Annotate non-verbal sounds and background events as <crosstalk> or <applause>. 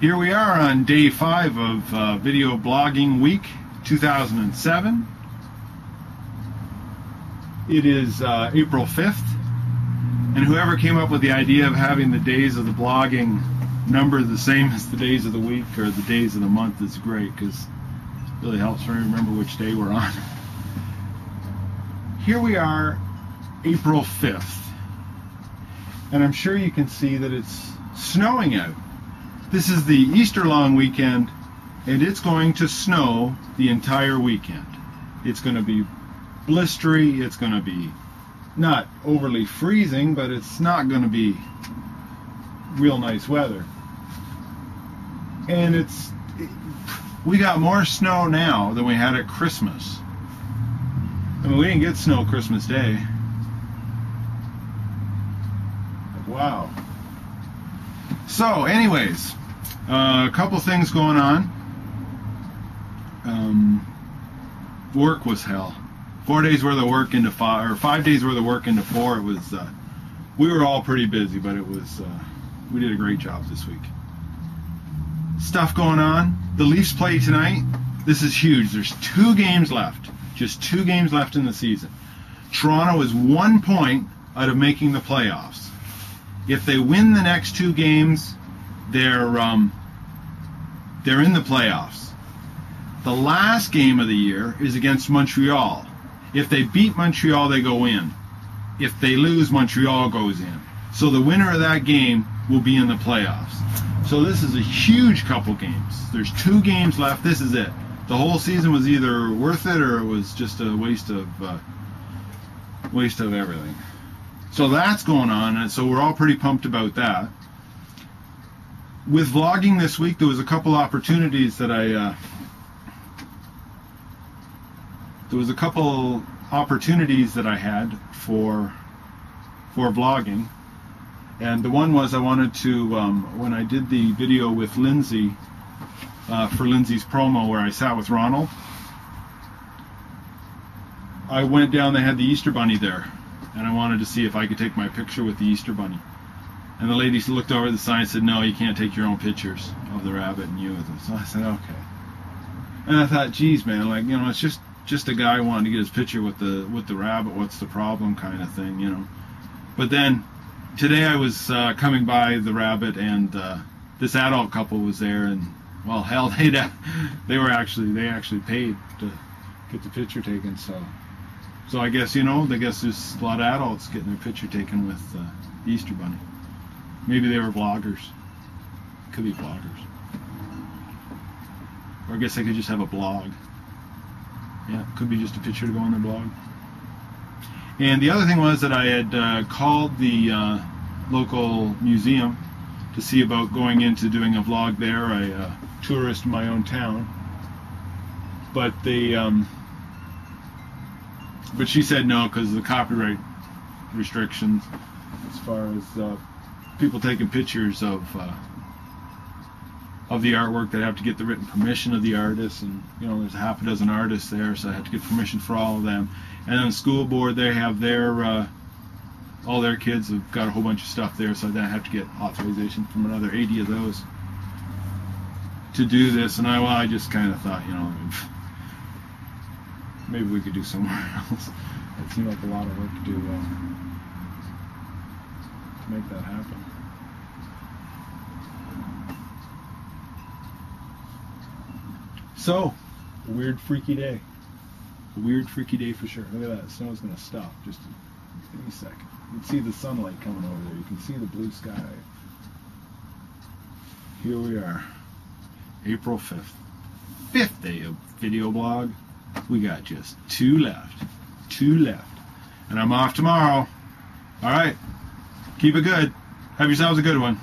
Here we are on day five of uh, Video Blogging Week 2007. It is uh, April 5th, and whoever came up with the idea of having the days of the blogging number the same <laughs> as the days of the week or the days of the month is great because it really helps me remember which day we're on. Here we are, April 5th, and I'm sure you can see that it's snowing out. This is the Easter long weekend, and it's going to snow the entire weekend. It's going to be blistery, it's going to be not overly freezing, but it's not going to be real nice weather. And it's we got more snow now than we had at Christmas. I mean, we didn't get snow Christmas Day. Wow. So, anyways, uh, a couple things going on. Um, work was hell. Four days worth of work into five, or five days worth of work into four. It was. Uh, we were all pretty busy, but it was. Uh, we did a great job this week. Stuff going on. The Leafs play tonight. This is huge. There's two games left. Just two games left in the season. Toronto is one point out of making the playoffs. If they win the next two games, they're um, they're in the playoffs. The last game of the year is against Montreal. If they beat Montreal, they go in. If they lose, Montreal goes in. So the winner of that game will be in the playoffs. So this is a huge couple games. There's two games left. This is it. The whole season was either worth it or it was just a waste of uh, waste of everything. So that's going on, and so we're all pretty pumped about that. With vlogging this week, there was a couple opportunities that I uh, there was a couple opportunities that I had for for vlogging, and the one was I wanted to um, when I did the video with Lindsay uh, for Lindsay's promo where I sat with Ronald. I went down. They had the Easter Bunny there, and I wanted to see if I could take my picture with the Easter Bunny. And the lady looked over the sign and said, "No, you can't take your own pictures of the rabbit and you." With them. So I said, "Okay." And I thought, "Geez, man, like you know, it's just just a guy wanting to get his picture with the with the rabbit. What's the problem, kind of thing, you know." But then today I was uh, coming by the rabbit, and uh, this adult couple was there, and well, <laughs> hell, they they were actually they actually paid to get the picture taken. So, so I guess you know, I guess there's a lot of adults getting their picture taken with uh, the Easter Bunny. Maybe they were vloggers. Could be vloggers. Or I guess they could just have a blog. Yeah, could be just a picture to go on their blog. And the other thing was that I had uh, called the uh, local museum to see about going into doing a vlog there. I uh, tourist in my own town, but they, um, but she said no because the copyright restrictions as far as uh, people taking pictures of uh, of the artwork. They have to get the written permission of the artist, and you know there's a half a dozen artists there, so I have to get permission for all of them. And then the school board, they have their uh, all their kids have got a whole bunch of stuff there, so then I have to get authorization from another 80 of those to do this. And I, well, I just kind of thought, you know, maybe we could do somewhere <laughs> else. It seemed like a lot of work to uh, to make that happen. So, a weird, freaky day. A weird, freaky day for sure. Look at that. Snow's going to stop. Just give me a second. You can see the sunlight coming over there. You can see the blue sky. Here we are. April 5th. Fifth day of video blog. We got just two left. Two left. And I'm off tomorrow. All right. Keep it good. Have yourselves a good one.